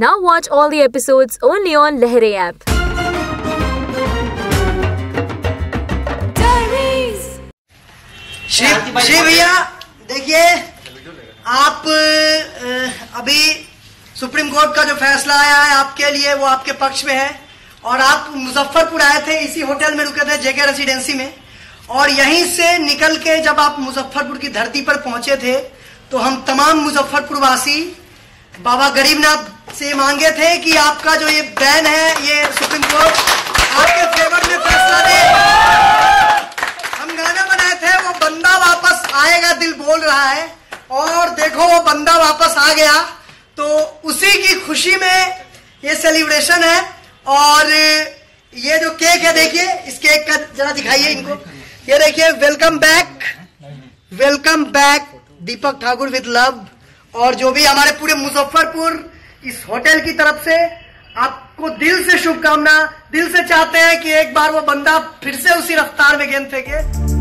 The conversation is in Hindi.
Now watch all the episodes only on Lehere app. Shri भैया देखिए आप अभी सुप्रीम कोर्ट का जो फैसला आया है आपके लिए वो आपके पक्ष में है। और आप मुजफ्फरपुर आए थे इसी होटल में रुके थे जेके रेसिडेंसी में। और यहीं से निकल के जब आप मुजफ्फरपुर की धरती पर पहुँचे थे तो हम तमाम मुजफ्फरपुर वासी बाबा गरीबनाथ से मांगे थे कि आपका जो ये बैन है, ये सुप्रीम कोर्ट आपके फेवर में फैसला दे। हम गाना बनाए थे, वो बंदा वापस आएगा, दिल बोल रहा है। और देखो, वो बंदा वापस आ गया। तो उसी की खुशी में ये सेलिब्रेशन है। और ये जो केक है, देखिए, इस केक का जरा दिखाइए इनको। ये देखिए welcome back welcome back Deepak Thakur with love और जो भी हमारे पूरे मुजफ्फरपुर इस होटल की तरफ़ से आपको दिल से शुभकामना, दिल से चाहते हैं कि एक बार वो बंदा फिर से उसी रफ्तार में गेंद फेंके।